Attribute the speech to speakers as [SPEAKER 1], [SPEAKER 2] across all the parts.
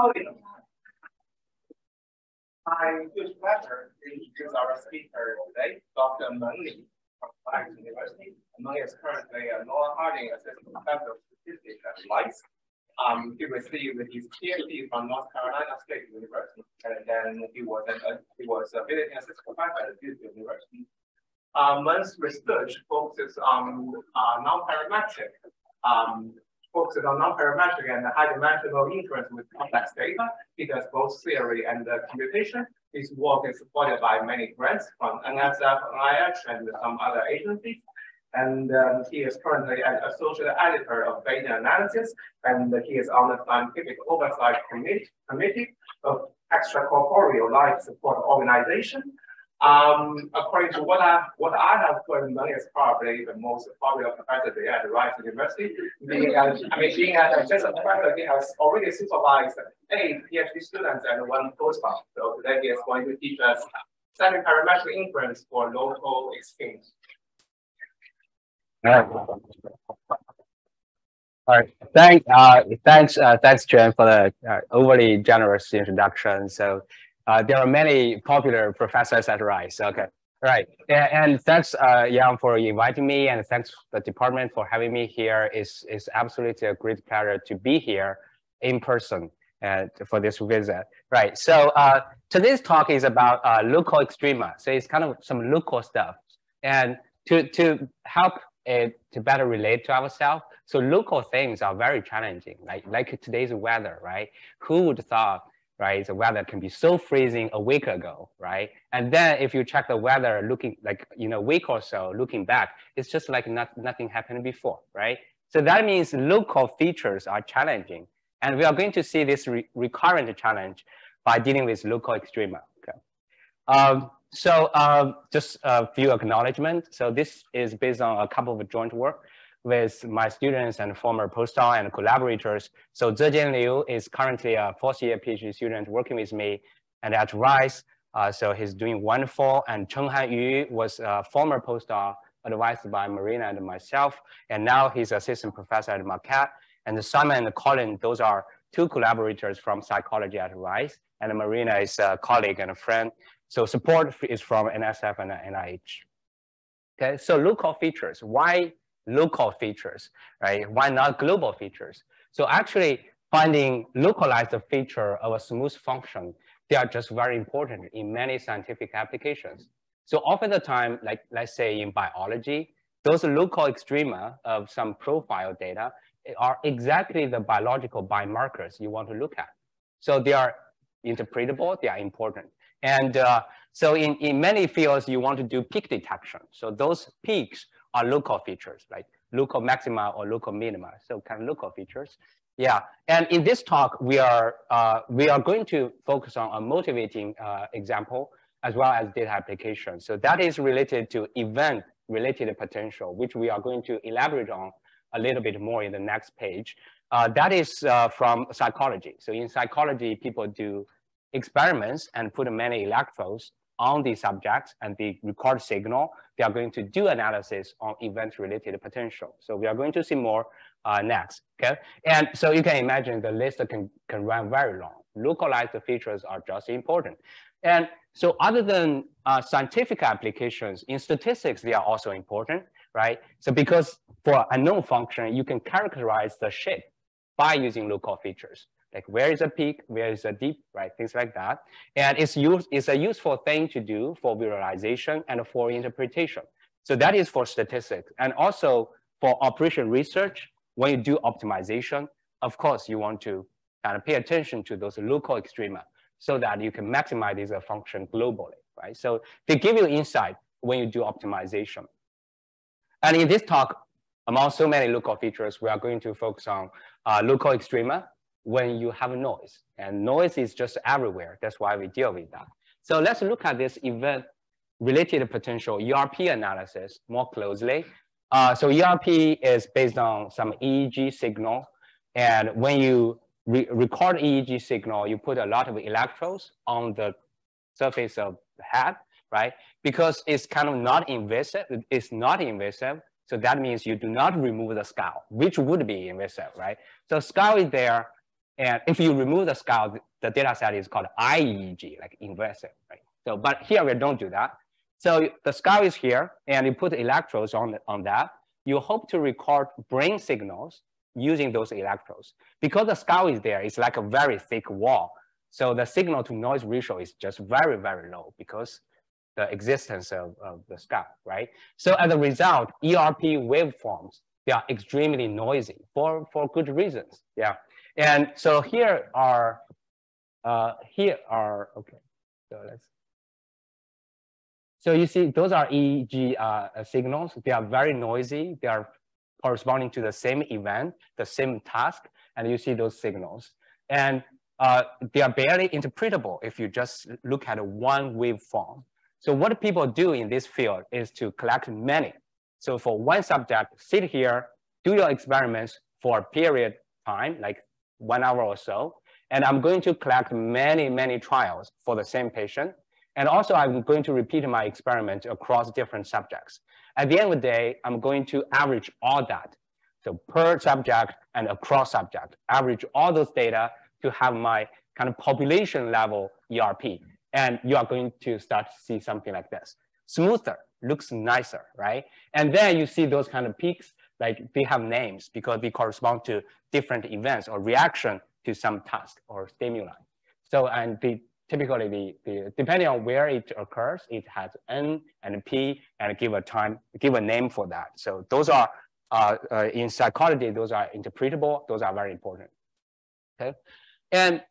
[SPEAKER 1] My huge pleasure to introduce our speaker today, Dr. Meng Li from Rice University. Meng is currently a Noah Harding Assistant Professor of Statistics at Rice. Um, he received his PhD from North Carolina State University, and then he was an, uh, he was a visiting assistant professor at Duke University. Um, Meng's research focuses on uh, non-parametric um, focuses on non-parametric and high-dimensional inference with complex data. He does both theory and uh, computation. His work is supported by many grants from NSF, NIH, and some other agencies. And um, he is currently an associate editor of Bayesian Analysis, and he is on the scientific oversight committee, committee of extracorporeal life support organization. Um, according to what I what I have heard, Meng is probably the most popular professor there at Rice University. Being at, I mean, being at assistant professor, he has already supervised eight PhD students and one postdoc. So today he is going to teach us semi-parametric inference for local extrema.
[SPEAKER 2] All right. All right. Thank, uh, thanks, uh, thanks, Jen, for the uh, overly generous introduction. So uh, there are many popular professors at Rice. Okay, right. And, thanks, uh, Yang, for inviting me, and thanks the department for having me here. It's, it's absolutely a great pleasure to be here in person and for this visit. Right. So uh, today's talk is about uh, local extrema. So it's kind of some local stuff, and to to help it to better relate to ourselves. So local things are very challenging, like like today's weather, right? Who would thought right? The weather can be so freezing a week ago, right? And then if you check the weather looking like, you know, week or so, looking back, it's just like not, nothing happened before, right? So that means local features are challenging. And we are going to see this re recurrent challenge by dealing with local extrema. Okay. Um, so um, just a few acknowledgements. So this is based on a couple of joint work with my students and former postdoc and collaborators. So Zejian Liu is currently a fourth year PhD student working with me and at Rice. Uh, so he's doing wonderful. And Chenghan Yu was a former postdoc advised by Marina and myself. And now he's assistant professor at Marquette. And Simon and Colin, those are two collaborators from psychology at Rice. And Marina is a colleague and a friend. So support is from NSF and NIH. Okay, so local features. Why local features, right? Why not global features? So actually finding localized feature of a smooth function, they are just very important in many scientific applications. So often the time, like let's say in biology, those local extrema of some profile data are exactly the biological biomarkers you want to look at. So they are interpretable, they are important. And uh, so in, in many fields, you want to do peak detection. So those peaks are local features, like local maxima or local minima, so kind of local features. Yeah, and in this talk, we are, uh, we are going to focus on a motivating uh, example as well as data application. So that is related to event-related potential, which we are going to elaborate on a little bit more in the next page. Uh, that is uh, from psychology. So in psychology, people do experiments and put many electrodes on the subjects and the record signal, they are going to do analysis on event-related potential. So we are going to see more uh, next, okay? And so you can imagine the list can, can run very long. Localized features are just important. And so other than uh, scientific applications, in statistics, they are also important, right? So because for a known function, you can characterize the shape by using local features like where is a peak, where is a deep, right? Things like that. And it's, use, it's a useful thing to do for visualization and for interpretation. So that is for statistics. And also for operation research, when you do optimization, of course, you want to kind of pay attention to those local extrema so that you can maximize this function globally, right? So they give you insight when you do optimization. And in this talk, among so many local features, we are going to focus on uh, local extrema, when you have noise. And noise is just everywhere. That's why we deal with that. So let's look at this event related potential ERP analysis more closely. Uh, so ERP is based on some EEG signal. And when you re record EEG signal, you put a lot of electrodes on the surface of the head, right? Because it's kind of not invasive. It's not invasive. So that means you do not remove the skull, which would be invasive, right? So skull is there And if you remove the skull, the data set is called IEEG, like invasive, right? So, but here we don't do that. So the skull is here, and you put electrodes on, on that. You hope to record brain signals using those electrodes. Because the skull is there, it's like a very thick wall. So the signal to noise ratio is just very, very low because the existence of, of the skull, right? So as a result, ERP waveforms, they are extremely noisy for, for good reasons, yeah. And so here are, uh, here are, okay, so let's, so you see, those are EEG uh, signals. They are very noisy. They are corresponding to the same event, the same task, and you see those signals. And uh, they are barely interpretable if you just look at one waveform. So what people do in this field is to collect many. So for one subject, sit here, do your experiments for a period time, like one hour or so. And I'm going to collect many, many trials for the same patient. And also I'm going to repeat my experiment across different subjects. At the end of the day, I'm going to average all that. So per subject and across subject, average all those data to have my kind of population level ERP. And you are going to start to see something like this. Smoother, looks nicer, right? And then you see those kind of peaks, like they have names because they correspond to different events or reaction to some task or stimuli. So, and the typically the, the depending on where it occurs, it has N and P and give a time, give a name for that. So those are uh, uh, in psychology, those are interpretable. Those are very important. Okay, and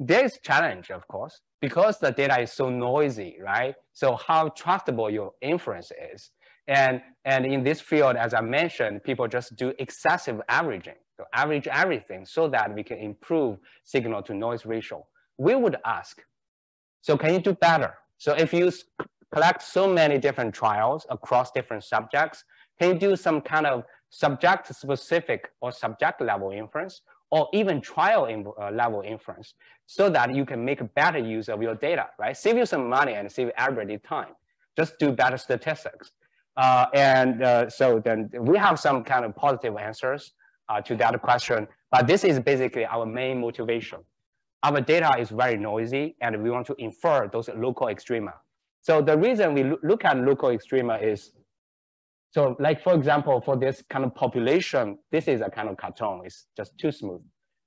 [SPEAKER 2] there is challenge, of course, because the data is so noisy, right? So how trustable your inference is. And, and in this field, as I mentioned, people just do excessive averaging. So average everything so that we can improve signal to noise ratio. We would ask, so can you do better? So if you collect so many different trials across different subjects, can you do some kind of subject specific or subject level inference or even trial in, uh, level inference so that you can make a better use of your data, right? Save you some money and save everybody time. Just do better statistics. Uh, and uh, so then we have some kind of positive answers uh, to that question, but this is basically our main motivation. Our data is very noisy and we want to infer those local extrema. So the reason we look at local extrema is so like, for example, for this kind of population, this is a kind of cartoon. It's just too smooth.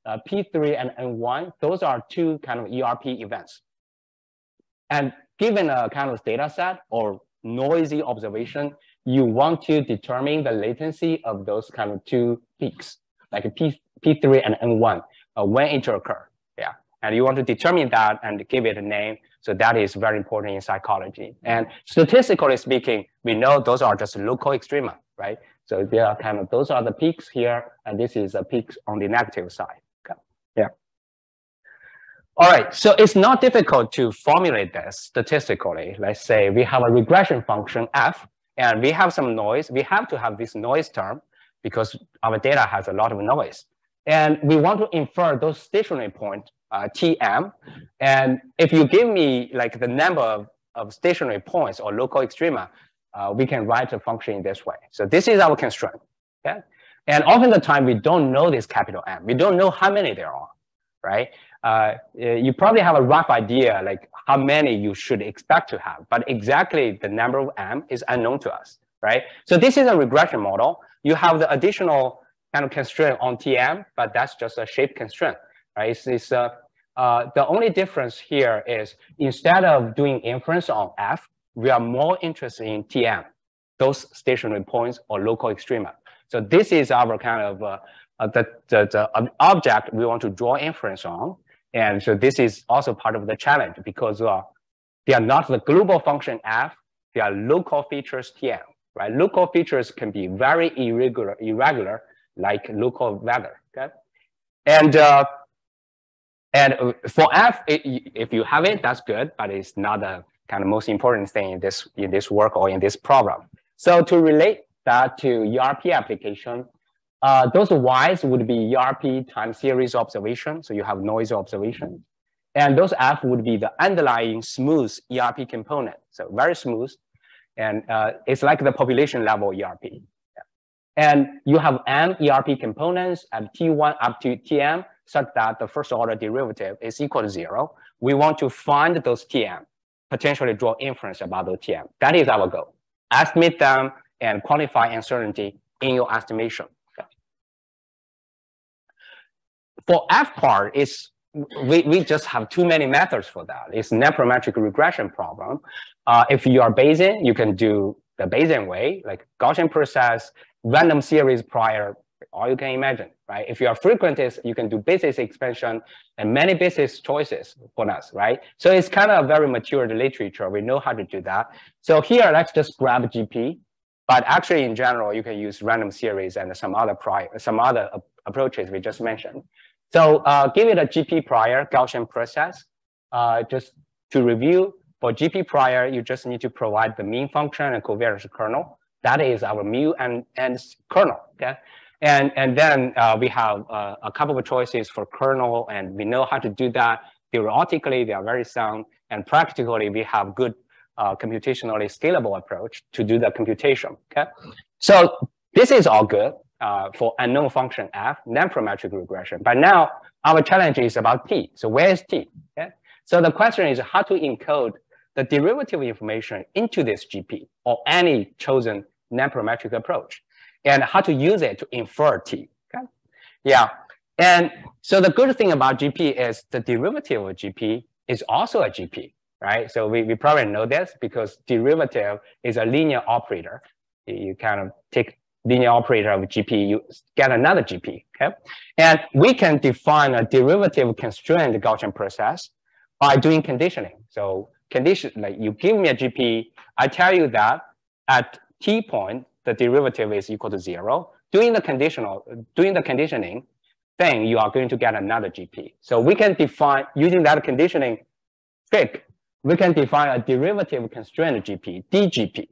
[SPEAKER 2] Uh, P3 and N1, those are two kind of ERP events. And given a kind of data set or noisy observation, you want to determine the latency of those kind of two peaks, like P, P3 and N1, uh, when it occur. Yeah, and you want to determine that and give it a name so that is very important in psychology. And statistically speaking, we know those are just local extrema, right? So they are kind of, those are the peaks here, and this is a peak on the negative side. All right, so it's not difficult to formulate this statistically. Let's say we have a regression function f, and we have some noise. We have to have this noise term because our data has a lot of noise. And we want to infer those stationary points uh, Tm. And if you give me like the number of, of stationary points or local extrema, uh, we can write a function in this way. So this is our constraint. Okay? And often the time we don't know this capital M. We don't know how many there are, right? Uh, you probably have a rough idea like how many you should expect to have, but exactly the number of M is unknown to us, right? So this is a regression model. You have the additional kind of constraint on Tm, but that's just a shape constraint right? It's, it's uh, uh, the only difference here is instead of doing inference on F, we are more interested in TM, those stationary points or local extrema. So this is our kind of uh, uh, the, the, the object we want to draw inference on. And so this is also part of the challenge because uh, they are not the global function F, they are local features TM, right? Local features can be very irregular, irregular like local weather, okay? And uh, and uh, for F, it, if you have it, that's good, but it's not the kind of most important thing in this, in this work or in this program. So to relate that to ERP application, uh, those Y's would be ERP time series observation. So you have noise observation. And those F would be the underlying smooth ERP component. So very smooth. And uh, it's like the population level ERP. And you have M ERP components at T1 up to TM such that the first order derivative is equal to zero. We want to find those TM, potentially draw inference about those TM. That is our goal. Estimate them and quantify uncertainty in your estimation. For F part, it's we, we just have too many methods for that. It's nonparametric regression problem. Uh, if you are Bayesian, you can do the Bayesian way, like Gaussian process, random series prior, all you can imagine, right? If you are frequentist, you can do basis expansion and many basis choices for us, right? So it's kind of a very mature literature. We know how to do that. So here, let's just grab GP. But actually, in general, you can use random series and some other prior, some other approaches we just mentioned. So uh, give it a GP prior Gaussian process. Uh, just to review, for GP prior, you just need to provide the mean function and covariance kernel. That is our mu and, and kernel, okay? And, and then uh, we have uh, a couple of choices for kernel, and we know how to do that. Theoretically, they are very sound, and practically, we have good uh, computationally scalable approach to do the computation, okay? So this is all good uh, for unknown function f, nonparametric regression. But now our challenge is about t. So where is t? Okay? So the question is how to encode the derivative information into this GP or any chosen nonparametric approach and how to use it to infer t. Okay? Yeah. And so the good thing about GP is the derivative of GP is also a GP, right? So we, we probably know this because derivative is a linear operator. You kind of take linear operator of GP, you get another GP, okay? And we can define a derivative constrained Gaussian process by doing conditioning. So condition, like you give me a GP, I tell you that at t point, the derivative is equal to zero. Doing the conditional, doing the conditioning then you are going to get another GP. So we can define, using that conditioning trick, we can define a derivative constrained GP, DGP.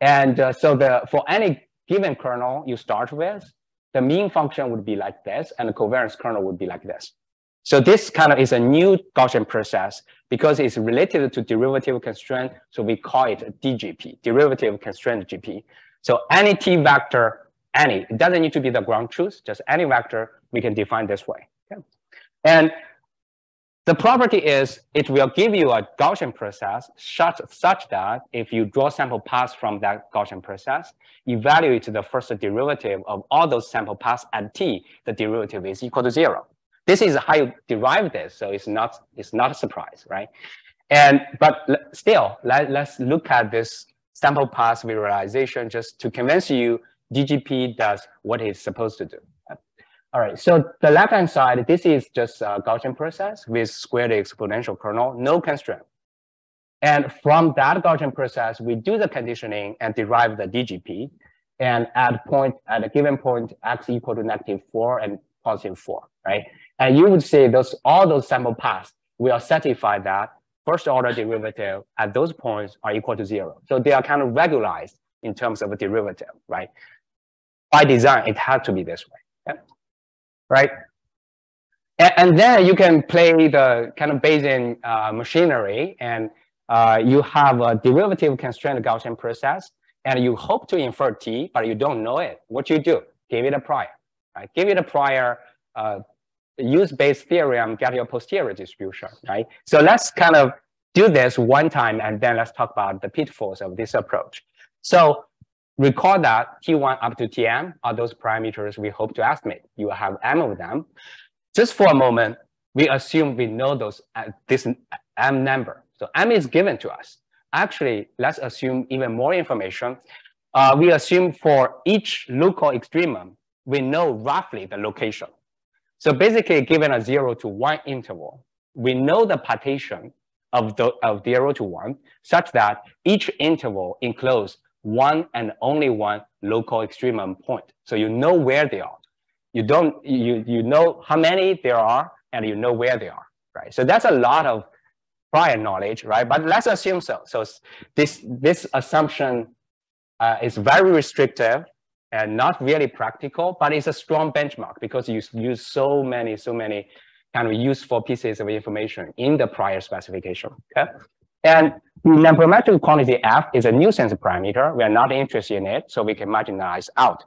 [SPEAKER 2] And uh, so the for any given kernel you start with, the mean function would be like this, and the covariance kernel would be like this. So this kind of is a new Gaussian process because it's related to derivative constraint. So we call it DGP, derivative constraint GP. So any t vector, any, it doesn't need to be the ground truth, just any vector we can define this way. Okay? And the property is it will give you a Gaussian process such, such that if you draw sample paths from that Gaussian process, evaluate the first derivative of all those sample paths at t, the derivative is equal to zero. This is how you derive this, so it's not, it's not a surprise, right? And but still, let, let's look at this sample path visualization just to convince you DGP does what it's supposed to do. All right, so the left-hand side, this is just a Gaussian process with squared exponential kernel, no constraint. And from that Gaussian process, we do the conditioning and derive the DGP. And at point at a given point, x equal to negative four and positive four, right? And you would see those all those sample paths will satisfy that first order derivative at those points are equal to zero. So they are kind of regularized in terms of a derivative, right? By design, it had to be this way right? And, and then you can play the kind of Bayesian uh, machinery and uh, you have a derivative constrained Gaussian process and you hope to infer T, but you don't know it. What you do? Give it a prior, right? Give it a prior, uh, use Bayes theorem, get your posterior distribution, right? So let's kind of do this one time and then let's talk about the pitfalls of this approach. So Recall that T1 up to Tm are those parameters we hope to estimate. You have m of them. Just for a moment, we assume we know those uh, this m number. So m is given to us. Actually, let's assume even more information. Uh, we assume for each local extremum, we know roughly the location. So basically, given a zero to one interval, we know the partition of, the, of zero to one such that each interval encloses one and only one local extremum point. So you know where they are. You don't, you, you know how many there are and you know where they are, right? So that's a lot of prior knowledge, right? But let's assume so. So this, this assumption uh, is very restrictive and not really practical, but it's a strong benchmark because you use so many, so many kind of useful pieces of information in the prior specification, okay? And the nonparametric quantity f is a nuisance parameter. We are not interested in it, so we can marginalize out.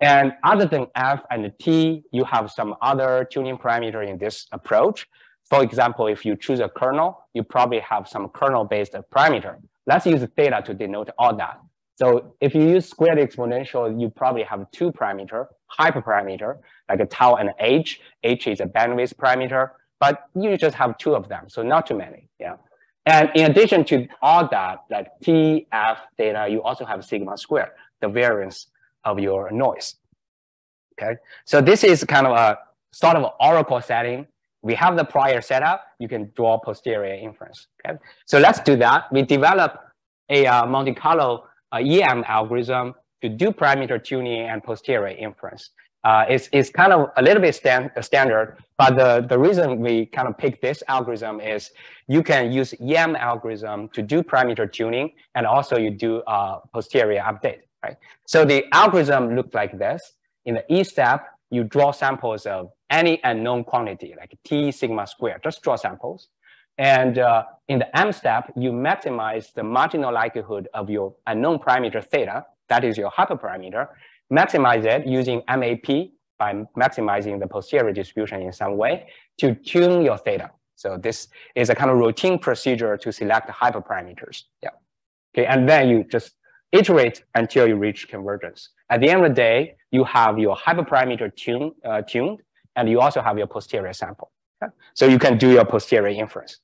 [SPEAKER 2] And other than f and t, you have some other tuning parameter in this approach. For example, if you choose a kernel, you probably have some kernel-based parameter. Let's use theta to denote all that. So if you use squared exponential, you probably have two parameter, hyperparameter, like a tau and h. h is a bandwidth parameter, but you just have two of them, so not too many, yeah. And in addition to all that, like t, f, data, you also have sigma squared, the variance of your noise. Okay, so this is kind of a sort of oracle setting. We have the prior setup. You can draw posterior inference. Okay, so let's do that. We develop a uh, Monte Carlo uh, EM algorithm to do parameter tuning and posterior inference. Uh, it's, kind of a little bit stand, standard, but the, the reason we kind of pick this algorithm is you can use EM algorithm to do parameter tuning, and also you do uh, posterior update right? So the algorithm looks like this. In the E step, you draw samples of any unknown quantity, like T sigma square, just draw samples. And uh, in the M step, you maximize the marginal likelihood of your unknown parameter theta, that is your hyperparameter, maximize it using MAP by maximizing the posterior distribution in some way to tune your theta. So this is a kind of routine procedure to select hyperparameters. Yeah. Okay, and then you just iterate until you reach convergence. At the end of the day, you have your hyperparameter tune, uh, tuned, and you also have your posterior sample. Okay? So you can do your posterior inference.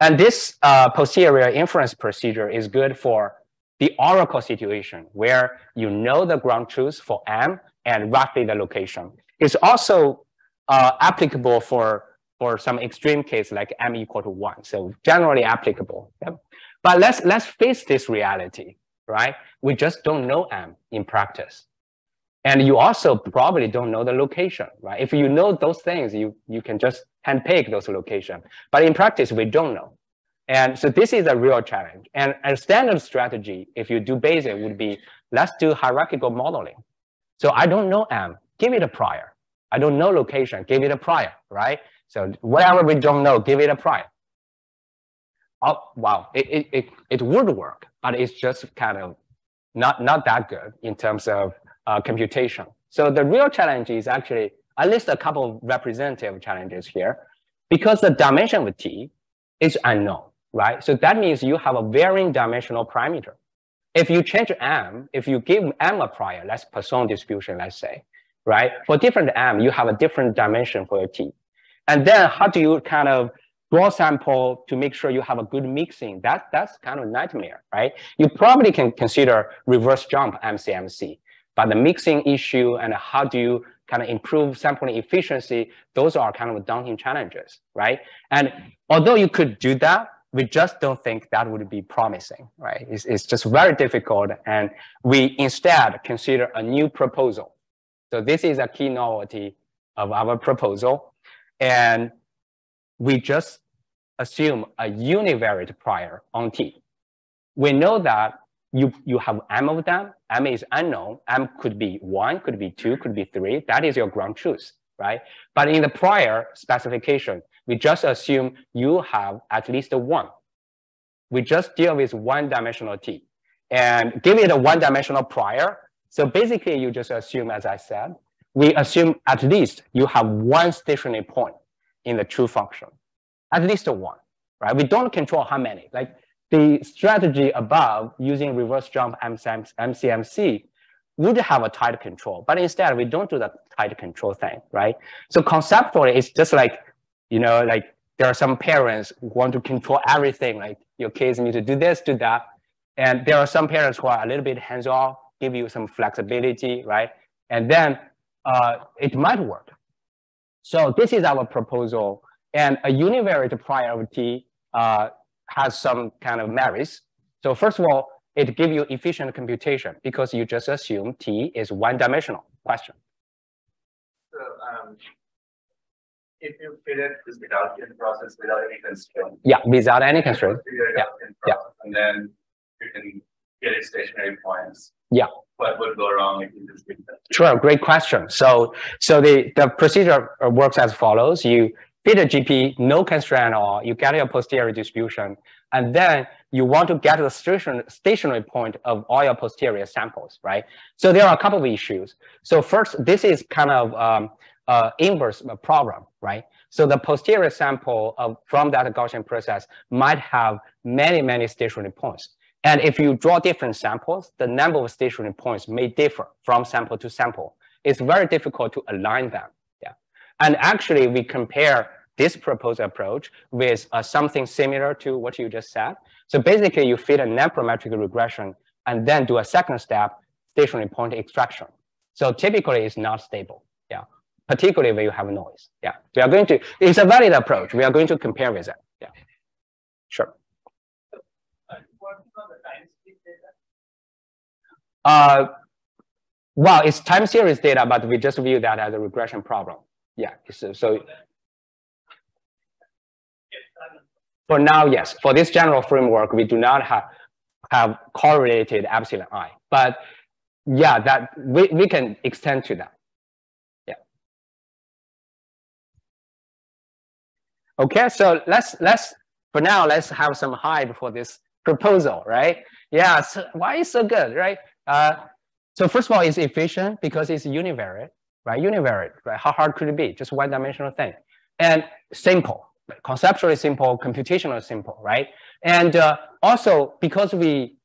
[SPEAKER 2] And this uh, posterior inference procedure is good for the oracle situation where you know the ground truth for M and roughly the location. It's also uh, applicable for, for some extreme case like M equal to one. So generally applicable. Yep. But let's, let's face this reality right? We just don't know M in practice. And you also probably don't know the location, right? If you know those things, you, you can just handpick those locations. But in practice, we don't know. And so this is a real challenge. And a standard strategy, if you do basic, would be let's do hierarchical modeling. So I don't know M, give it a prior. I don't know location, give it a prior, right? So whatever we don't know, give it a prior. Oh, wow, it, it, it, it would work but it's just kind of not, not that good in terms of uh, computation. So the real challenge is actually, I list a couple of representative challenges here because the dimension of T is unknown, right? So that means you have a varying dimensional parameter. If you change M, if you give M a prior, let's Poisson distribution, let's say, right? For different M, you have a different dimension for your T. And then how do you kind of draw sample to make sure you have a good mixing. That, that's kind of nightmare, right? You probably can consider reverse jump MCMC, but the mixing issue and how do you kind of improve sampling efficiency, those are kind of daunting challenges, right? And although you could do that, we just don't think that would be promising, right? It's, it's just very difficult. And we instead consider a new proposal. So this is a key novelty of our proposal. And we just assume a univariate prior on T. We know that you, you have M of them, M is unknown, M could be one, could be two, could be three, that is your ground truth, right? But in the prior specification, we just assume you have at least one. We just deal with one dimensional T and give it a one dimensional prior. So basically you just assume, as I said, we assume at least you have one stationary point in the true function, at least one, right? We don't control how many. Like the strategy above using reverse jump MCMC would have a tight control, but instead we don't do the tight control thing, right? So conceptually, it's just like, you know, like there are some parents who want to control everything, like your kids need to do this, do that. And there are some parents who are a little bit hands-off, give you some flexibility, right? And then uh, it might work, so this is our proposal. And a univariate priority uh, has some kind of merits. So first of all, it gives you efficient computation because you just assume T is one-dimensional question.
[SPEAKER 1] So um, if you fit it this Gaussian process without any constraint.
[SPEAKER 2] Yeah, without any constraint.
[SPEAKER 1] Yeah. yeah. And then you can get it stationary points.
[SPEAKER 2] Yeah
[SPEAKER 1] what would go wrong if you just did that?
[SPEAKER 2] Sure, great question. So, so the, the procedure works as follows. You feed a GP, no constraint at all. You get your posterior distribution. And then you want to get the station, stationary point of all your posterior samples, right? So there are a couple of issues. So first, this is kind of um, uh, inverse problem, right? So the posterior sample of, from that Gaussian process might have many, many stationary points. And if you draw different samples, the number of stationary points may differ from sample to sample. It's very difficult to align them. Yeah. And actually, we compare this proposed approach with uh, something similar to what you just said. So basically, you fit a nonparametric regression and then do a second step, stationary point extraction. So typically, it's not stable yeah. particularly when you have noise. Yeah, we are going to, it's a valid approach. We are going to compare with it. Yeah, sure. Uh, well, it's time series data, but we just view that as a regression problem. Yeah, so, so for now, yes. For this general framework, we do not have have correlated epsilon i, but yeah, that we, we can extend to that. Yeah. Okay, so let's let's for now let's have some hype for this proposal, right? Yeah, so why is so good, right? Uh, so first of all, it's efficient because it's univariate, right? Univariate, right? How hard could it be? Just one dimensional thing, and simple, conceptually simple, computationally simple, right? And uh, also because we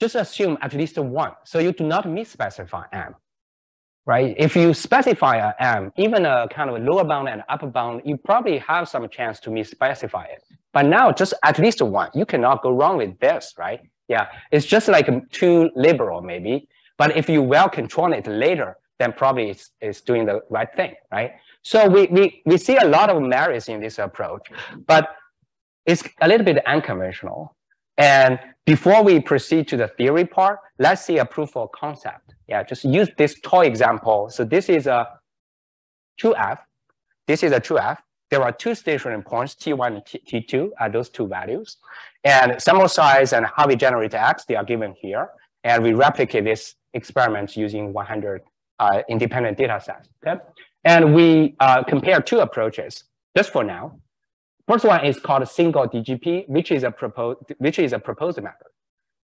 [SPEAKER 2] just assume at least one, so you do not misspecify m, right? If you specify a m, even a kind of a lower bound and upper bound, you probably have some chance to misspecify it. But now just at least one, you cannot go wrong with this, right? Yeah, it's just like too liberal maybe. But if you well control it later, then probably it's, it's doing the right thing, right? So we, we, we see a lot of merits in this approach, but it's a little bit unconventional. And before we proceed to the theory part, let's see a proof of concept. Yeah, just use this toy example. So this is a 2f. This is a 2f. There are two stationary points, T1 and T2 are those two values. And sample size and how we generate X, they are given here. And we replicate this experiment using 100 uh, independent data sets. Okay? And we uh, compare two approaches, just for now. First one is called single DGP, which is a proposed, which is a proposed method.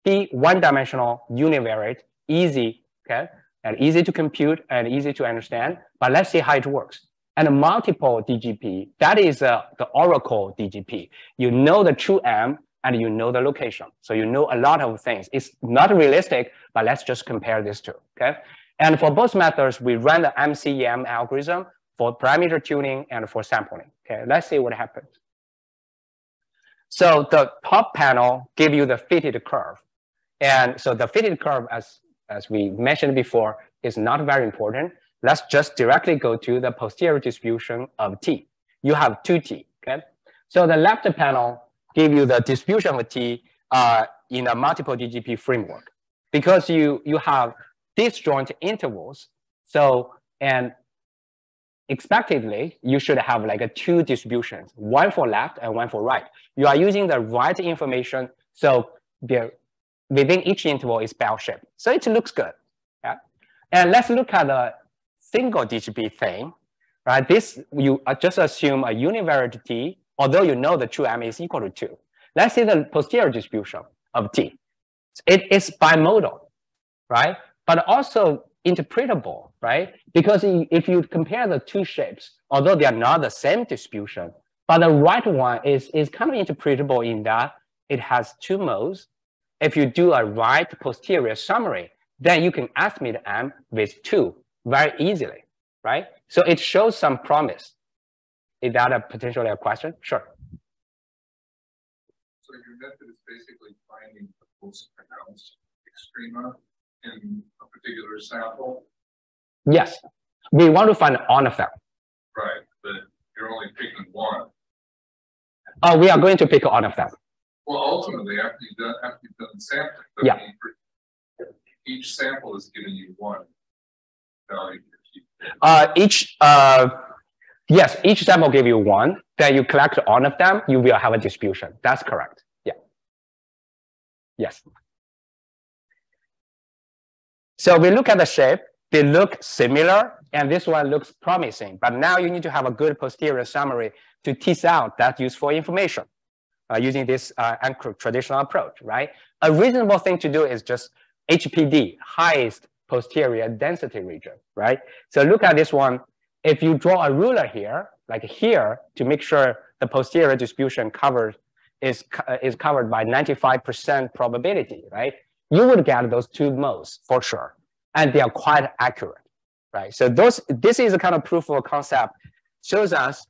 [SPEAKER 2] The one-dimensional, univariate, easy okay? And easy to compute and easy to understand, but let's see how it works. And a multiple DGP, that is uh, the Oracle DGP. You know the true M and you know the location. So you know a lot of things. It's not realistic, but let's just compare these two, okay? And for both methods, we run the MCEM algorithm for parameter tuning and for sampling, okay? Let's see what happens. So the top panel give you the fitted curve. And so the fitted curve, as as we mentioned before, is not very important. Let's just directly go to the posterior distribution of T. You have two T, okay? So the left panel give you the distribution of T uh, in a multiple DGP framework because you, you have disjoint intervals. So, and expectedly, you should have like a two distributions, one for left and one for right. You are using the right information. So there within each interval is bell-shaped. So it looks good. Yeah? And let's look at the single DGP thing. Right? This, you uh, just assume a univariate T, although you know the true M is equal to 2. Let's see the posterior distribution of T. It is bimodal, right? But also interpretable, right? Because if you compare the two shapes, although they are not the same distribution, but the right one is, is kind of interpretable in that it has two modes if you do a right posterior summary, then you can estimate M with two very easily, right? So it shows some promise. Is that a potentially a question? Sure.
[SPEAKER 3] So your method is basically finding the most pronounced extrema in a particular sample?
[SPEAKER 2] Yes. We want to find all of them.
[SPEAKER 3] Right, but you're only picking one.
[SPEAKER 2] Oh, we are going to pick all of them.
[SPEAKER 3] Well, ultimately, after you've done, after you've done sampling,
[SPEAKER 2] yeah.
[SPEAKER 3] each sample is giving you one value.
[SPEAKER 2] Uh, each, uh, yes, each sample give you one. Then you collect all of them, you will have a distribution. That's correct. Yeah. Yes. So we look at the shape. They look similar, and this one looks promising. But now you need to have a good posterior summary to tease out that useful information. uh, using this uh, traditional approach, right? A reasonable thing to do is just HPD, highest posterior density region, right? So look at this one. If you draw a ruler here, like here, to make sure the posterior distribution covered is, uh, is covered by 95% probability, right? You would get those two modes for sure. And they are quite accurate, right? So those, this is a kind of proof of concept shows us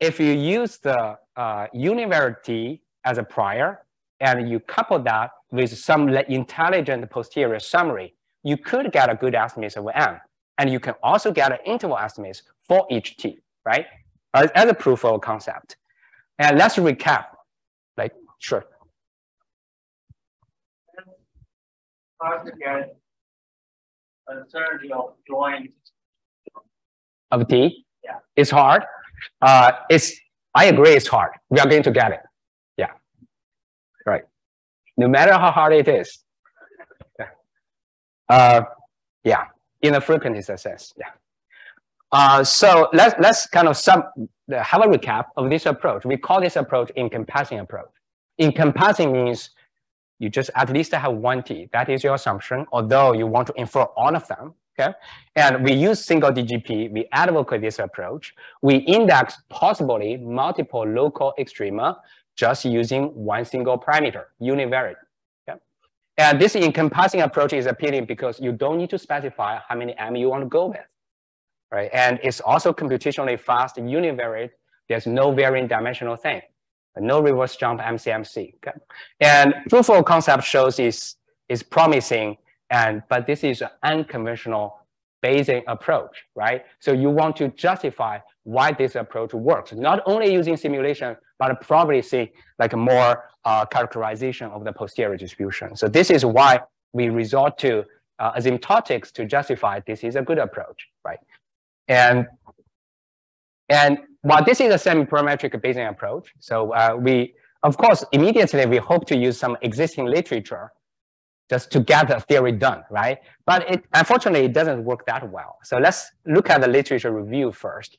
[SPEAKER 2] if you use the uh, univariate as a prior and you couple that with some intelligent posterior summary, you could get a good estimate of M. And you can also get an interval estimate for each T, right? As, as a proof of concept. And let's recap. Like, sure.
[SPEAKER 1] Hard to get a certainty of joint
[SPEAKER 2] of T?
[SPEAKER 1] Yeah.
[SPEAKER 2] It's hard. Uh, it's I agree it's hard. We are going to get it. Yeah. Right. No matter how hard it is. Yeah. Uh, yeah. In a frequency sense. Yeah. Uh, so let's let's kind of sum have a recap of this approach. We call this approach encompassing approach. Encompassing means you just at least have one T. That is your assumption, although you want to infer all of them. Okay, and we use single DGP. We advocate this approach. We index possibly multiple local extrema just using one single parameter, univariate. Okay? And this encompassing approach is appealing because you don't need to specify how many M you want to go with, right? And it's also computationally fast, univariate. There's no variant dimensional thing, no reverse jump MCMC. Okay? And proof of concept shows is is promising and, but this is an unconventional Bayesian approach, right? So you want to justify why this approach works, not only using simulation, but probably see like more uh, characterization of the posterior distribution. So this is why we resort to uh, asymptotics to justify this is a good approach, right? And, and while this is a semi-parametric Bayesian approach, so uh, we, of course, immediately we hope to use some existing literature just to get the theory done, right? But it, unfortunately, it doesn't work that well. So let's look at the literature review first.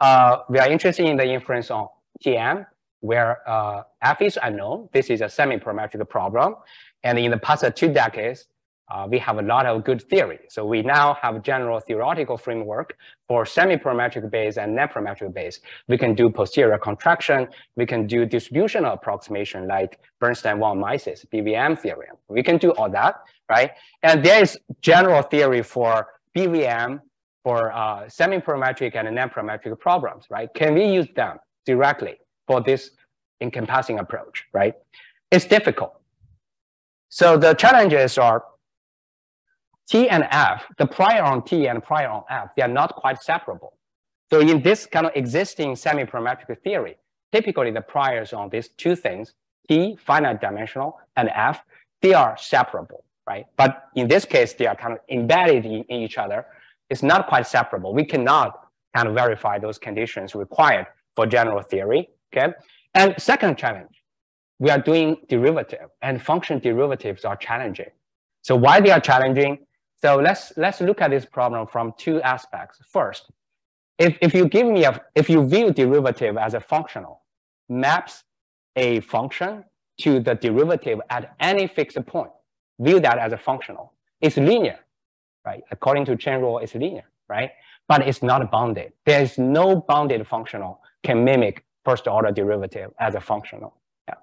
[SPEAKER 2] Uh, we are interested in the inference on TM, where uh, F is unknown. This is a semi-parametric problem. And in the past two decades, uh, we have a lot of good theory. So we now have a general theoretical framework for semi-parametric Bayes and non-parametric Bayes. We can do posterior contraction. We can do distributional approximation like Bernstein-von Mises, BVM theorem. We can do all that, right? And there is general theory for BVM for uh, semi-parametric and non-parametric problems, right? Can we use them directly for this encompassing approach, right? It's difficult. So the challenges are T and F, the prior on T and prior on F, they are not quite separable. So in this kind of existing semi-parametric theory, typically the priors on these two things, T, finite dimensional, and F, they are separable, right? But in this case, they are kind of embedded in, in each other. It's not quite separable. We cannot kind of verify those conditions required for general theory, okay? And second challenge, we are doing derivative and function derivatives are challenging. So why they are challenging? So let's let's look at this problem from two aspects. First, if, if you give me a if you view derivative as a functional, maps a function to the derivative at any fixed point, view that as a functional. It's linear, right? According to chain rule, it's linear, right? But it's not bounded. There is no bounded functional can mimic first order derivative as a functional. Yeah.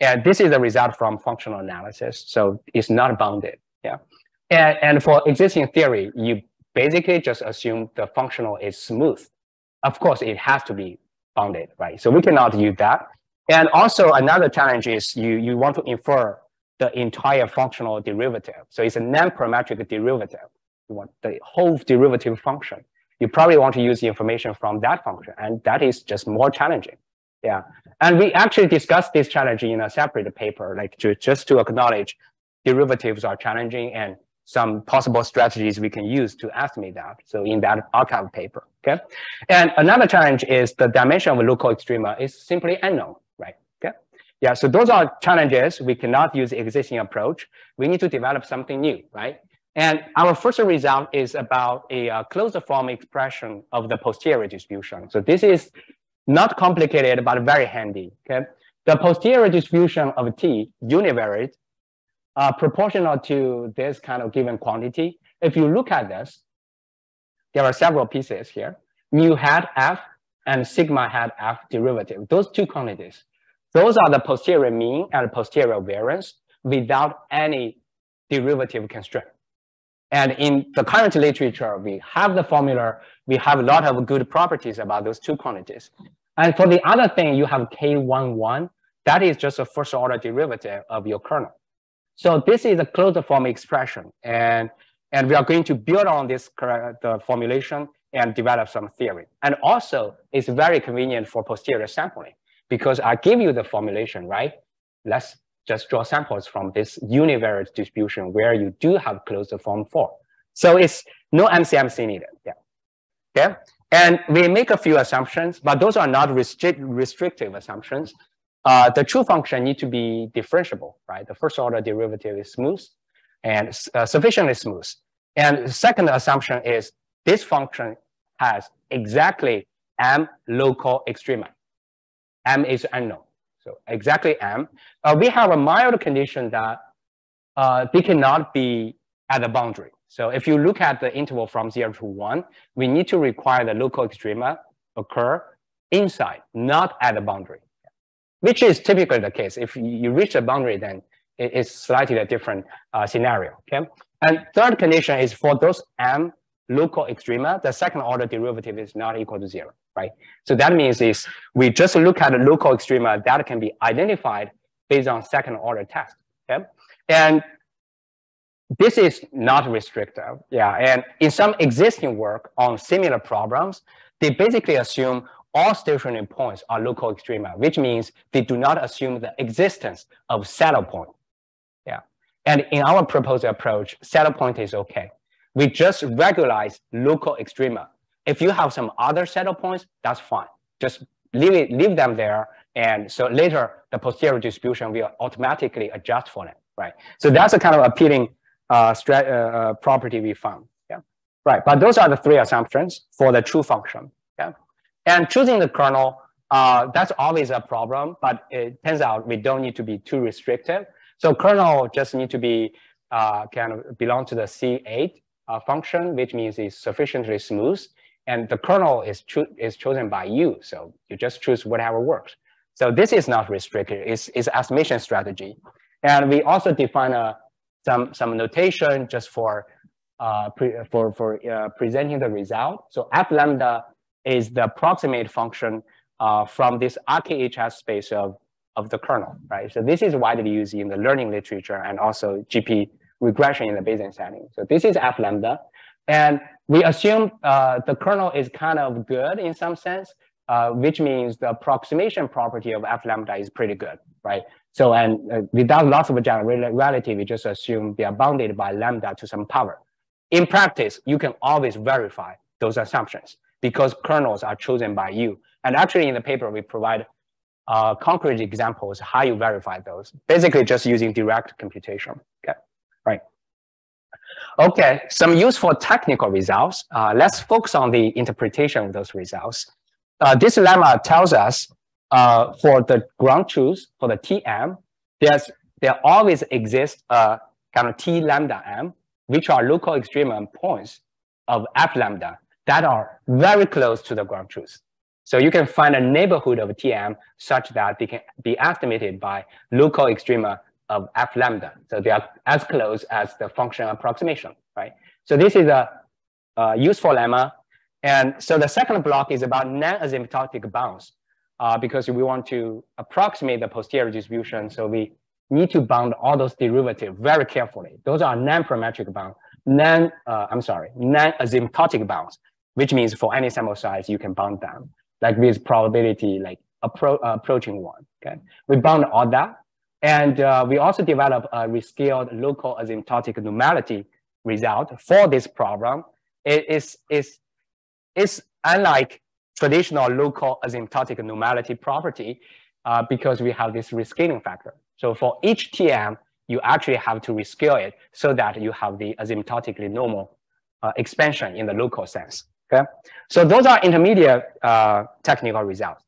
[SPEAKER 2] And this is the result from functional analysis. So it's not bounded. Yeah. And, and for existing theory, you basically just assume the functional is smooth. Of course, it has to be bounded, right? So we cannot use that. And also another challenge is you, you want to infer the entire functional derivative. So it's a non-parametric derivative. You want the whole derivative function. You probably want to use the information from that function, and that is just more challenging. Yeah, and we actually discussed this challenge in a separate paper, like to, just to acknowledge derivatives are challenging and some possible strategies we can use to estimate that. So in that arXiv paper, okay? And another challenge is the dimension of local extrema is simply unknown, right? Okay? Yeah, so those are challenges. We cannot use the existing approach. We need to develop something new, right? And our first result is about a uh, closed form expression of the posterior distribution. So this is not complicated, but very handy, okay? the posterior distribution of T univariate uh, proportional to this kind of given quantity. If you look at this, there are several pieces here. Mu hat F and sigma hat F derivative. Those two quantities. Those are the posterior mean and posterior variance without any derivative constraint. And in the current literature, we have the formula, we have a lot of good properties about those two quantities. And for the other thing, you have K11, that is just a first order derivative of your kernel. So this is a closed form expression. And, and we are going to build on this the uh, formulation and develop some theory. And also, it's very convenient for posterior sampling because I give you the formulation, right? Let's just draw samples from this univariate distribution where you do have closed form four. So it's no MCMC needed. Yeah. Okay. And we make a few assumptions, but those are not restrict, restrictive assumptions. Uh, the true function need to be differentiable, right? The first order derivative is smooth and uh, sufficiently smooth. And the second assumption is this function has exactly m local extrema. m is unknown. So exactly m. Uh, we have a mild condition that uh, they cannot be at the boundary. So if you look at the interval from zero to one, we need to require the local extrema occur inside, not at the boundary, which is typically the case. If you reach the boundary, then it's slightly a different uh, scenario, okay? And third condition is for those m local extrema, the second order derivative is not equal to zero right? So that means is we just look at the local extrema that can be identified based on second order test, okay? And this is not restrictive, yeah. And in some existing work on similar problems, they basically assume all stationary points are local extrema, which means they do not assume the existence of saddle point. Yeah. And in our proposed approach, saddle point is okay. We just regularize local extrema if you have some other saddle points, that's fine. Just leave it, leave them there. And so later the posterior distribution will automatically adjust for them, right? So that's a kind of appealing uh, uh, uh, property we found, yeah? Right, but those are the three assumptions for the true function, yeah? And choosing the kernel, uh, that's always a problem, but it turns out we don't need to be too restrictive. So kernel just need to be uh, kind of belong to the C8 uh, function, which means it's sufficiently smooth and the kernel is, cho is chosen by you. So you just choose whatever works. So this is not restricted, it's, it's estimation strategy. And we also define a, uh, some, some notation just for, uh, for, for uh, presenting the result. So f lambda is the approximate function uh, from this RKHS space of, of the kernel, right? So this is widely used in the learning literature and also GP regression in the Bayesian setting. So this is f lambda. And we assume uh, the kernel is kind of good in some sense, uh, which means the approximation property of f lambda is pretty good, right? So, and uh, without loss of generality, we just assume they are bounded by lambda to some power. In practice, you can always verify those assumptions because kernels are chosen by you. And actually in the paper, we provide uh, concrete examples how you verify those, basically just using direct computation, okay, right? Okay, some useful technical results. Uh, let's focus on the interpretation of those results. Uh, this lemma tells us uh, for the ground truth, for the Tm, there's, there always exists a kind of T lambda m, which are local extrema points of F lambda that are very close to the ground truth. So you can find a neighborhood of Tm such that they can be estimated by local extrema of f lambda. So they are as close as the function approximation, right? So this is a, a useful lemma. And so the second block is about non-asymptotic bounds uh, because we want to approximate the posterior distribution. So we need to bound all those derivatives very carefully. Those are non-parametric bounds, non, uh, I'm sorry, non-asymptotic bounds, which means for any sample size, you can bound them, like with probability, like appro uh, approaching one, okay? We bound all that and uh, we also develop a rescaled local asymptotic normality result for this problem. It is it's, it's unlike traditional local asymptotic normality property uh, because we have this rescaling factor. So for each TM, you actually have to rescale it so that you have the asymptotically normal uh, expansion in the local sense. Okay, so those are intermediate uh, technical results,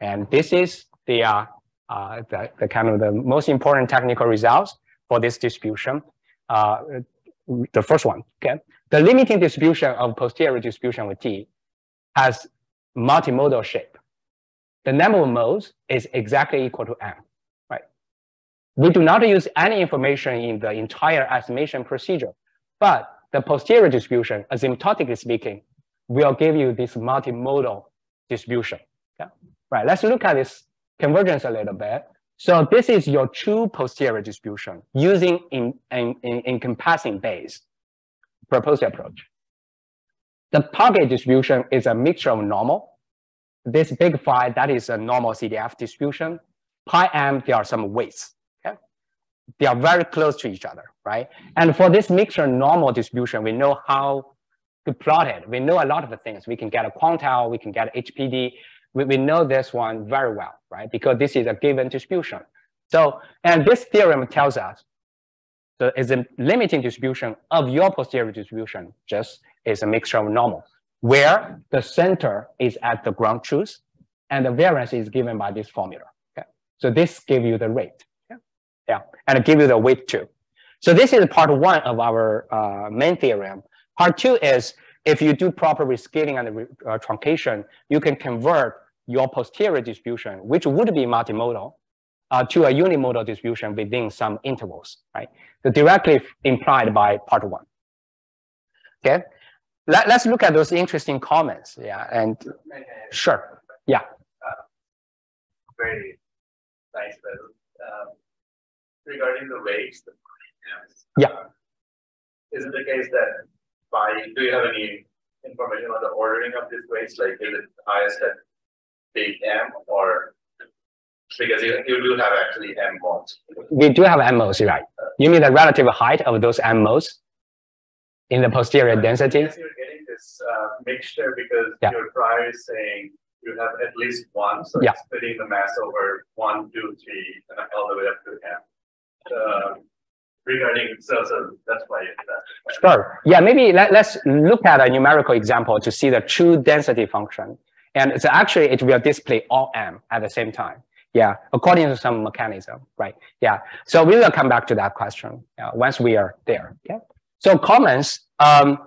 [SPEAKER 2] and this is the uh, uh, the, the kind of the most important technical results for this distribution. Uh, the first one, okay? The limiting distribution of posterior distribution with T has multimodal shape. The number of modes is exactly equal to M, right? We do not use any information in the entire estimation procedure, but the posterior distribution, asymptotically speaking, will give you this multimodal distribution. Right, let's look at this convergence a little bit. So this is your true posterior distribution using in, in, in encompassing Bayes proposed approach. The target distribution is a mixture of normal. This big phi, that is a normal CDF distribution. Pi m, there are some weights. Okay? They are very close to each other, right? And for this mixture normal distribution, we know how to plot it. We know a lot of the things. We can get a quantile, we can get HPD. We, we know this one very well, right? Because this is a given distribution. So, and this theorem tells us the is a limiting distribution of your posterior distribution just is a mixture of normal, where the center is at the ground truth and the variance is given by this formula. Okay? So this give you the rate. Yeah, yeah. and give you the weight too. So this is part one of our uh, main theorem. Part two is if you do proper rescaling and uh, truncation, you can convert your posterior distribution, which would be multimodal, uh, to a unimodal distribution within some intervals, right? So directly implied by part one. Okay, Let, us look at those interesting comments. Yeah, and sure, yeah. Uh,
[SPEAKER 4] very nice. Um, regarding the weights,
[SPEAKER 2] yeah.
[SPEAKER 4] Is it the case that by, do you have any information on the ordering of these weights? Like, is it highest at big M or because you, you do have actually M modes?
[SPEAKER 2] We do have M modes, right? You mean the relative height of those M modes in the posterior density?
[SPEAKER 4] Yes, you're getting this uh, mixture because yeah. your prior is saying you have at least one, so yeah. it's splitting the mass over one, two, three, and all the way up to M. Uh, regarding so, so that's why that's
[SPEAKER 2] Sure. Yeah, maybe let, let's look at a numerical example to see the true density function. And so actually it will display all M at the same time. Yeah, according to some mechanism, right? Yeah. So we will come back to that question uh, once we are there. Okay. So comments, um,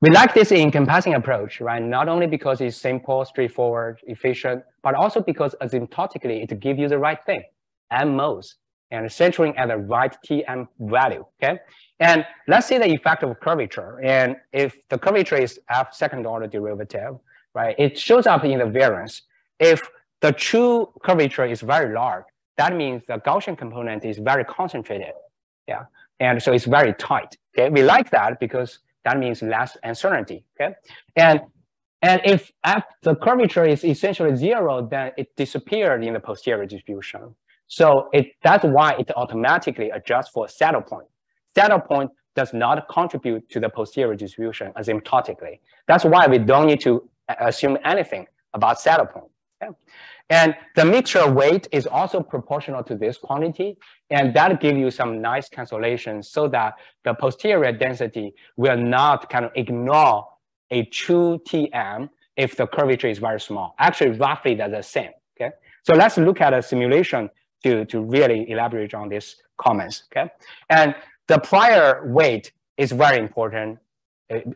[SPEAKER 2] we like this encompassing approach, right? Not only because it's simple, straightforward, efficient, but also because asymptotically it gives you the right thing, M modes, and centering at the right Tm value, okay? And let's see the effect of curvature. And if the curvature is f second order derivative, right, it shows up in the variance. If the true curvature is very large. That means the Gaussian component is very concentrated. Yeah. And so it's very tight. Okay. We like that because that means less uncertainty. Okay. And and if f, the curvature is essentially zero, then it disappeared in the posterior distribution. So it that's why it automatically adjusts for saddle point. Saddle point does not contribute to the posterior distribution asymptotically. That's why we don't need to assume anything about saddle point. Okay? And the mixture weight is also proportional to this quantity. And that gives you some nice cancellation so that the posterior density will not kind of ignore a true TM if the curvature is very small. Actually, roughly they're the same. Okay. So let's look at a simulation to, to really elaborate on these comments. Okay. And the prior weight is very important.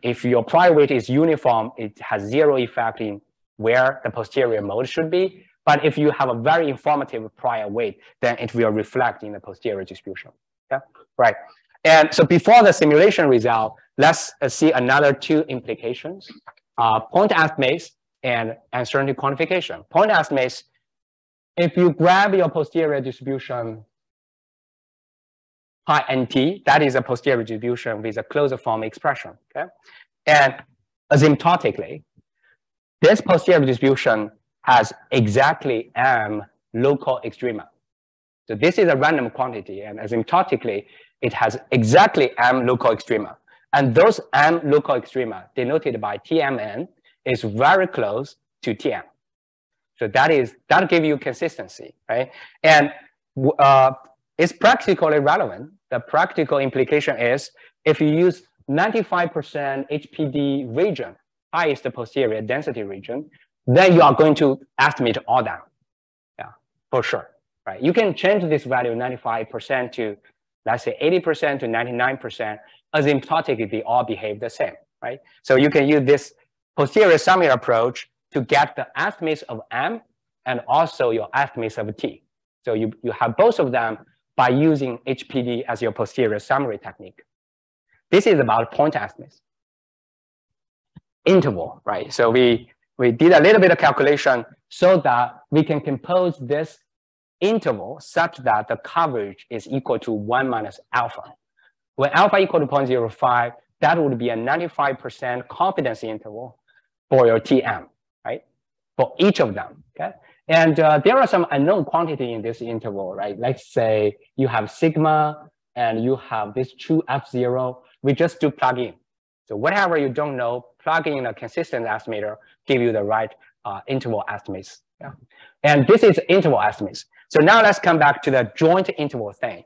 [SPEAKER 2] If your prior weight is uniform, it has zero effect in where the posterior mode should be. But if you have a very informative prior weight, then it will reflect in the posterior distribution. Yeah, right. And so before the simulation result, let's uh, see another two implications. Uh, point estimates and uncertainty quantification. Point estimates, if you grab your posterior distribution pi nt, that is a posterior distribution with a closed form expression, okay? And asymptotically, this posterior distribution has exactly m local extrema. So this is a random quantity, and asymptotically, it has exactly m local extrema. And those m local extrema, denoted by tmn, is very close to tm. So that is that give you consistency, right? And uh, it's practically relevant. The practical implication is if you use 95% HPD region highest posterior density region, then you are going to estimate all that. Yeah, for sure. right? You can change this value 95% to, let's say 80% to 99%. Asymptotically, they all behave the same, right? So you can use this posterior summary approach to get the estimates of M and also your estimates of T. So you, you have both of them by using HPD as your posterior summary technique. This is about point estimates. Interval, right? So we, we did a little bit of calculation so that we can compose this interval such that the coverage is equal to 1 minus alpha. When alpha equal to 0.05, that would be a 95% confidence interval for your TM? For each of them, okay? And uh, there are some unknown quantity in this interval, right? Let's say you have sigma and you have this true F0. We just do plug in. So whatever you don't know, plug in a consistent estimator, give you the right uh, interval estimates. Yeah. And this is interval estimates. So now let's come back to the joint interval thing.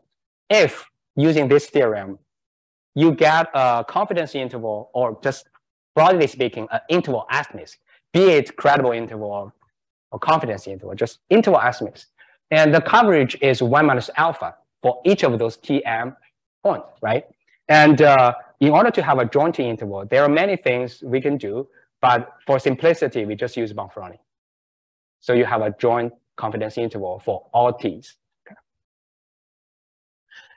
[SPEAKER 2] If using this theorem, you get a confidence interval or just broadly speaking, an interval estimates, be it credible interval or confidence interval, just interval estimates. And the coverage is one minus alpha for each of those TM points, right? And uh, in order to have a joint interval, there are many things we can do, but for simplicity, we just use Bonferroni. So you have a joint confidence interval for all T's.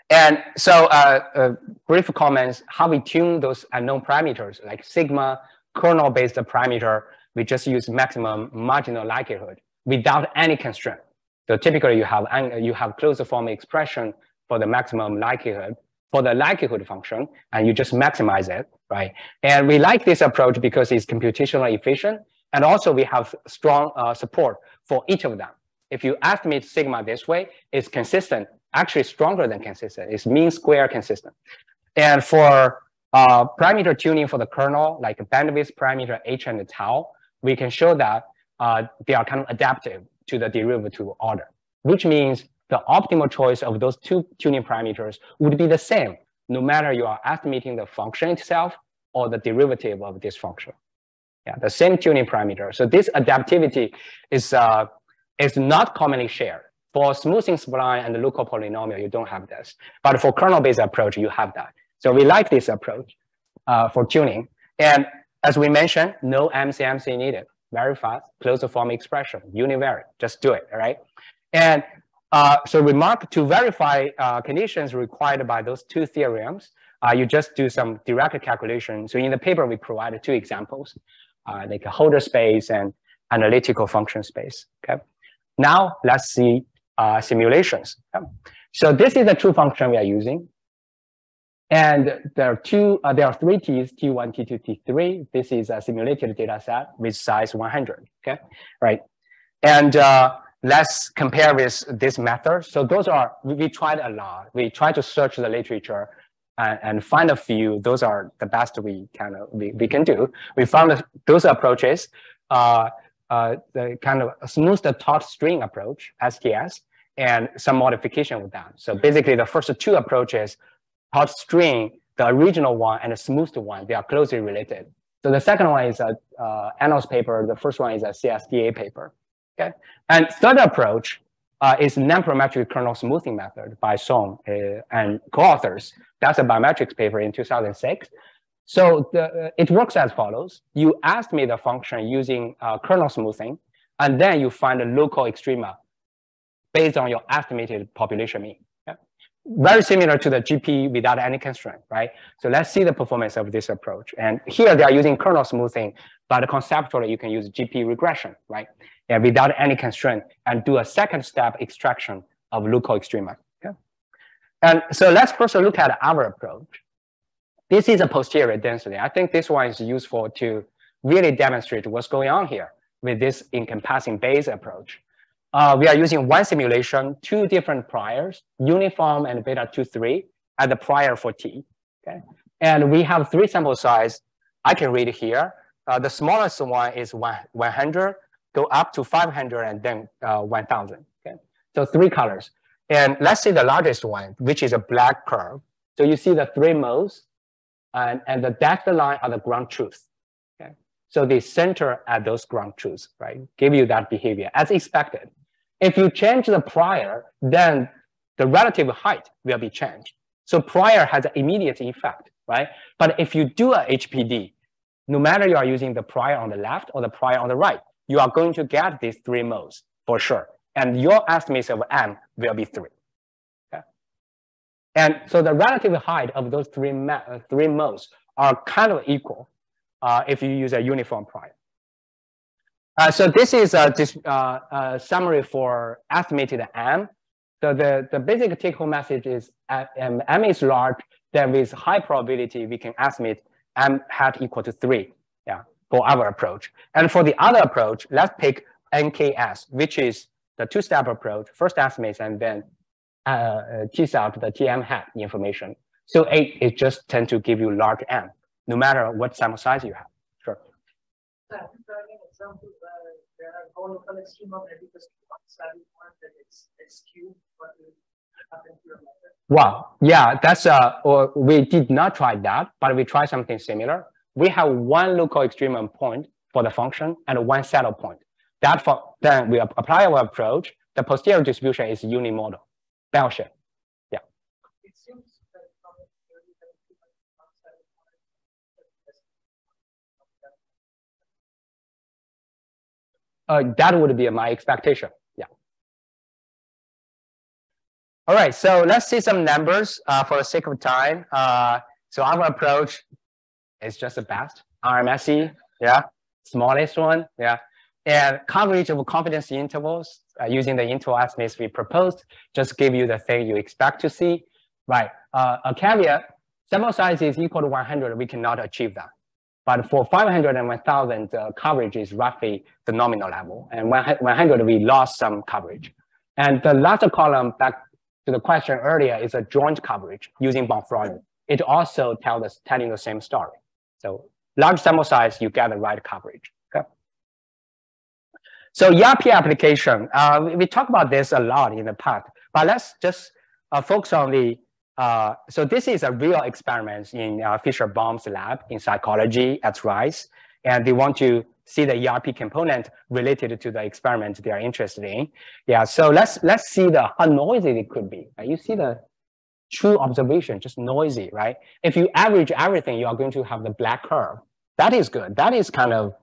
[SPEAKER 2] And so uh, uh, brief comments, how we tune those unknown parameters like sigma, kernel-based parameter, we just use maximum marginal likelihood without any constraint. So typically you have, you have closed form expression for the maximum likelihood for the likelihood function, and you just maximize it, right? And we like this approach because it's computationally efficient, and also we have strong uh, support for each of them. If you estimate sigma this way, it's consistent, actually stronger than consistent. It's mean square consistent. And for uh, parameter tuning for the kernel, like bandwidth parameter h and tau, we can show that uh, they are kind of adaptive to the derivative order, which means the optimal choice of those two tuning parameters would be the same, no matter you are estimating the function itself or the derivative of this function. Yeah, the same tuning parameter. So this adaptivity is, uh, is not commonly shared. For smoothing spline and the local polynomial, you don't have this. But for kernel-based approach, you have that. So we like this approach uh, for tuning. And as we mentioned, no MCMC needed. Very fast, closed form expression, univariate, just do it, all right? And uh, so remark to verify uh, conditions required by those two theorems, uh, you just do some direct calculation. So in the paper, we provided two examples, uh, like a Hölder space and analytical function space. Okay. Now let's see uh, simulations. Okay? So this is the true function we are using. And there are two, uh, there are three T's, T1, T2, T3. This is a simulated data set with size 100, okay? Right. And uh, let's compare with this method. So those are, we, tried a lot. We tried to search the literature and, and find a few. Those are the best we can, we, we can do. We found those approaches, uh, uh, the kind of smooth the taut string approach, STS, and some modification with that. So basically the first two approaches taut string, the original one and the smoothed one, they are closely related. So the second one is a uh, Annals paper. The first one is a CSDA paper. Okay, and third approach uh, is non-parametric kernel smoothing method by Song uh, and co-authors. That's a biometrics paper in 2006. So the, it works as follows. You estimate the function using uh, kernel smoothing, and then you find a local extrema based on your estimated population mean very similar to the GP without any constraint, right? So let's see the performance of this approach. And here they are using kernel smoothing, but conceptually you can use GP regression, right? And without any constraint and do a second step extraction of local extrema. Okay? And so let's first look at our approach. This is a posterior density. I think this one is useful to really demonstrate what's going on here with this encompassing Bayes approach uh, we are using one simulation, two different priors, uniform and beta 2, 3 at the prior for T. Okay, and we have three sample size. I can read here. Uh, the smallest one is one, 100, go up to 500 and then uh, 1000. Okay, so three colors. And let's say the largest one, which is a black curve. So you see the three modes and, and the dashed line are the ground truth. Okay, so they center at those ground truths, right? Give you that behavior as expected. If you change the prior, then the relative height will be changed. So prior has an immediate effect, right? But if you do a HPD, no matter you are using the prior on the left or the prior on the right, you are going to get these three modes for sure. And your estimates of M will be three. Okay? And so the relative height of those three, uh, three modes are kind of equal uh, if you use a uniform prior. Uh, so this is a, uh, a, summary for estimated M. So the, the basic take-home message is uh, M, M is large, then with high probability, we can estimate M hat equal to three, yeah, for our approach. And for the other approach, let's pick NKS, which is the two-step approach, first estimates and then uh, uh, tease out the TM hat information. So eight is just tend to give you large M, no matter what sample size you have. Sure.
[SPEAKER 5] there are all extreme of it's, it's skewed, but
[SPEAKER 2] Wow, yeah, that's uh, or we did not try that, but we tried something similar. We have one local extremum point for the function and one saddle point. That for, then we apply our approach. The posterior distribution is unimodal, bell shape. Yeah. Uh, that would be my expectation. Yeah. All right, so let's see some numbers uh, for the sake of time. Uh, so our approach is just the best, RMSE, yeah, smallest one, yeah. And coverage of confidence intervals uh, using the interval estimates we proposed just give you the thing you expect to see. Right, uh, a caveat, sample size is equal to 100, we cannot achieve that. But for 500 and 1000, uh, coverage is roughly the nominal level. And 100, we lost some coverage. And the last column, back to the question earlier, is a joint coverage using Bonferroni. It also tells us, telling the same story. So large sample size, you get the right coverage. So ERP application, uh, we, we talked about this a lot in the past, but let's just uh, focus on the, uh, so this is a real experiment in uh, Fischer-Baum's lab in psychology at Rice, and they want to see the ERP component related to the experiment they are interested in. Yeah, so let's let's see the how noisy it could be. You see the true observation, just noisy, right? If you average everything, you are going to have the black curve. That is good. That is kind of,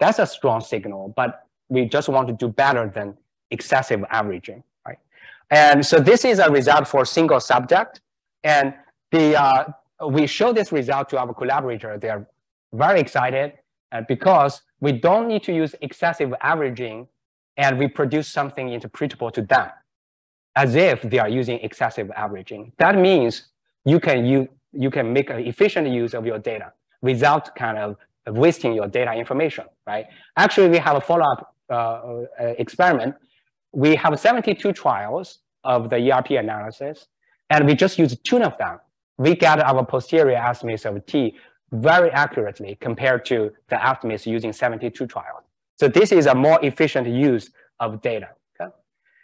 [SPEAKER 2] that's a strong signal, but we just want to do better than excessive averaging, right? And so this is a result for single subject. And the, uh, we show this result to our collaborator. They're very excited uh, because we don't need to use excessive averaging and we produce something interpretable to them as if they are using excessive averaging. That means you can, you, you can make an efficient use of your data without kind of wasting your data information, right? Actually, we have a follow-up uh, uh, experiment, we have 72 trials of the ERP analysis, and we just use two of them. We get our posterior estimates of T very accurately compared to the estimates using 72 trials. So this is a more efficient use of data. Okay?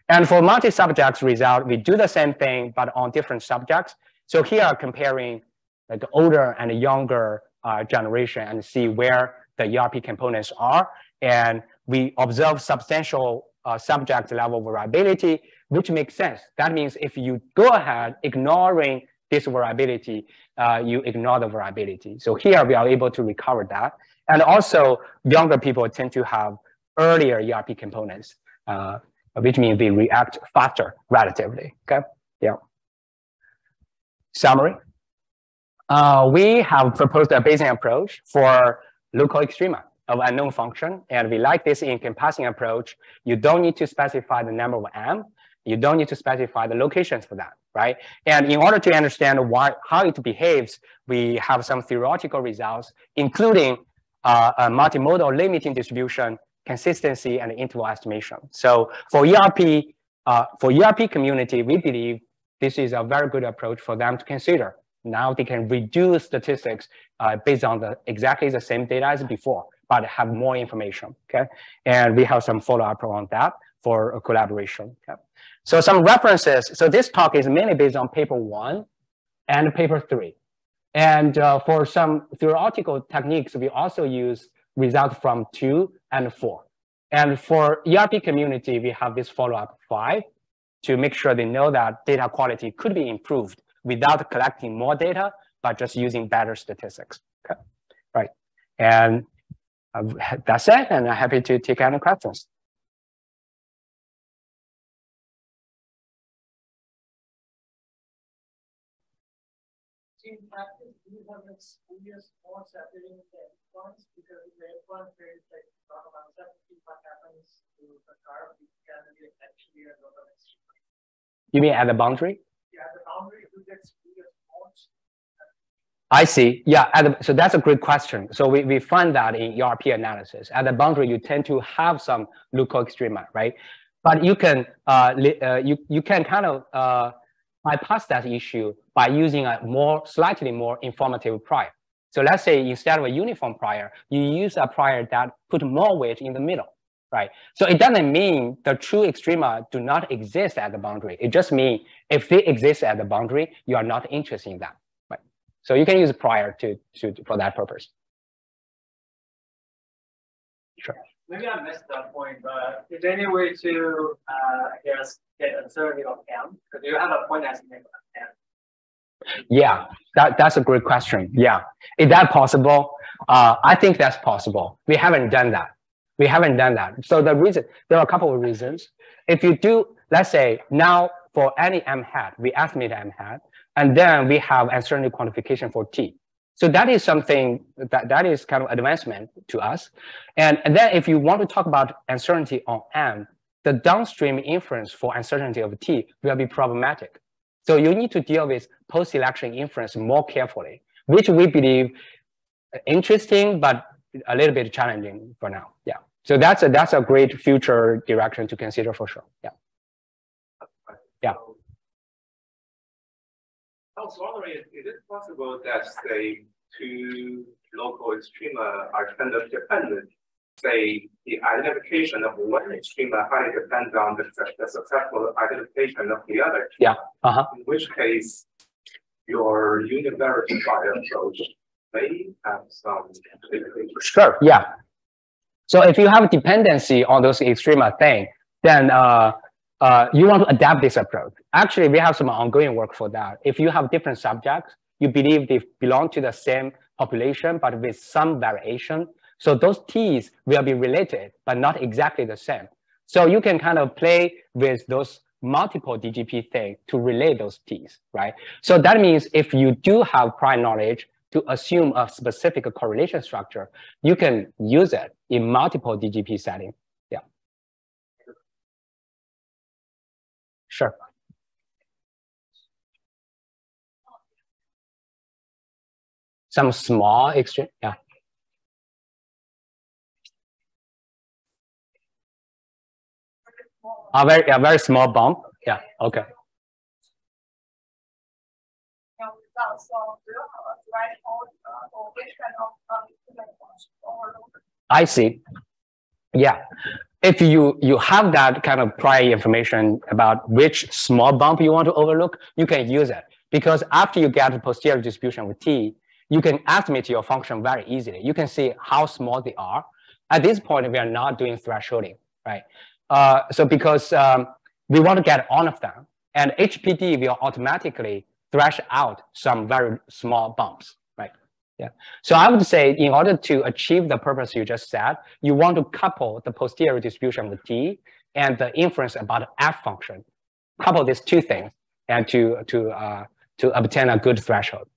[SPEAKER 2] And for multi-subjects result, we do the same thing, but on different subjects. So here comparing like older and younger uh, generation and see where the ERP components are. And we observe substantial uh, subject level variability, which makes sense. That means if you go ahead ignoring this variability, uh, you ignore the variability. So here we are able to recover that. And also younger people tend to have earlier ERP components, uh, which means they react faster relatively, okay? Yeah. Summary. Uh, we have proposed a Bayesian approach for local extrema of unknown function. And we like this encompassing approach. You don't need to specify the number of m. You don't need to specify the locations for that, right? And in order to understand why, how it behaves, we have some theoretical results, including uh, a multimodal limiting distribution, consistency, and interval estimation. So for ERP, uh, for ERP community, we believe this is a very good approach for them to consider. Now they can reduce statistics uh, based on the exactly the same data as before but have more information, okay? And we have some follow-up on that for a collaboration, okay? So some references, so this talk is mainly based on paper one and paper three. And uh, for some theoretical techniques, we also use results from two and four. And for ERP community, we have this follow-up five to make sure they know that data quality could be improved without collecting more data, but just using better statistics. Okay, right. And uh, that's it, and I'm happy to take any questions.
[SPEAKER 5] In practice, do you have experience more separating the endpoints? Because the endpoint like uncertainty what happens to the can actually a lot of
[SPEAKER 2] You mean at the boundary?
[SPEAKER 5] Yeah, the boundary, you get spurious modes.
[SPEAKER 2] I see. Yeah, the, so that's a great question. So we, we find that in ERP analysis. At the boundary, you tend to have some local extrema, right? But you can uh, uh, you you can kind of uh, bypass that issue by using a more slightly more informative prior. So let's say instead of a uniform prior, you use a prior that put more weight in the middle, right? So it doesn't mean the true extrema do not exist at the boundary. It just means if they exist at the boundary, you are not interested in them, right? So you can use prior to, to for that purpose. Sure.
[SPEAKER 6] Maybe I missed that point, but is there any way to, uh, I guess, get uncertainty of M? Because you have a point estimate of M.
[SPEAKER 2] Yeah, that, that's a great question. Yeah. Is that possible? Uh, I think that's possible. We haven't done that. We haven't done that. So the reason, there are a couple of reasons. If you do, let's say now for any M hat, we estimate M hat, and then we have uncertainty quantification for T. So that is something that, that is kind of advancement to us. And, and then if you want to talk about uncertainty on M, the downstream inference for uncertainty of T will be problematic. So you need to deal with post-selection inference more carefully, which we believe interesting, but a little bit challenging for now. Yeah. So that's a, that's a great future direction to consider for sure. Yeah. Yeah.
[SPEAKER 1] I was wondering, is it possible that say two local extrema are kind of dependent? Say the identification of one extrema highly depends on the, the successful identification of the other.
[SPEAKER 2] Yeah. Uh-huh.
[SPEAKER 1] In which case, your univariate approach may have some.
[SPEAKER 2] Sure. Yeah. So if you have dependency on those extrema thing, then uh, uh, you want to adapt this approach. Actually, we have some ongoing work for that. If you have different subjects, you believe they belong to the same population, but with some variation. So those T's will be related, but not exactly the same. So you can kind of play with those multiple DGP thing to relate those T's, right? So that means if you do have prior knowledge to assume a specific correlation structure, you can use it in multiple DGP setting. Sure. Some small exchange, yeah. A very, a very small bump. Yeah. Okay. I see. Yeah if you, you have that kind of prior information about which small bump you want to overlook, you can use it. Because after you get the posterior distribution with T, you can estimate your function very easily. You can see how small they are. At this point, we are not doing thresholding, right? Uh, so because um, we want to get all of them, and HPD will automatically thresh out some very small bumps. Yeah. So I would say in order to achieve the purpose you just said, you want to couple the posterior distribution with T and the inference about the F function. Couple these two things and to, to, uh, to obtain a good threshold.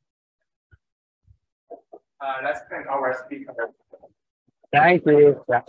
[SPEAKER 1] Uh, let's thank our speaker.
[SPEAKER 2] Thank you. Yeah.